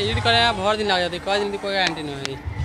ईद करें बहुत दिन लग जाती कोई दिन कोई गारंटी नहीं होगी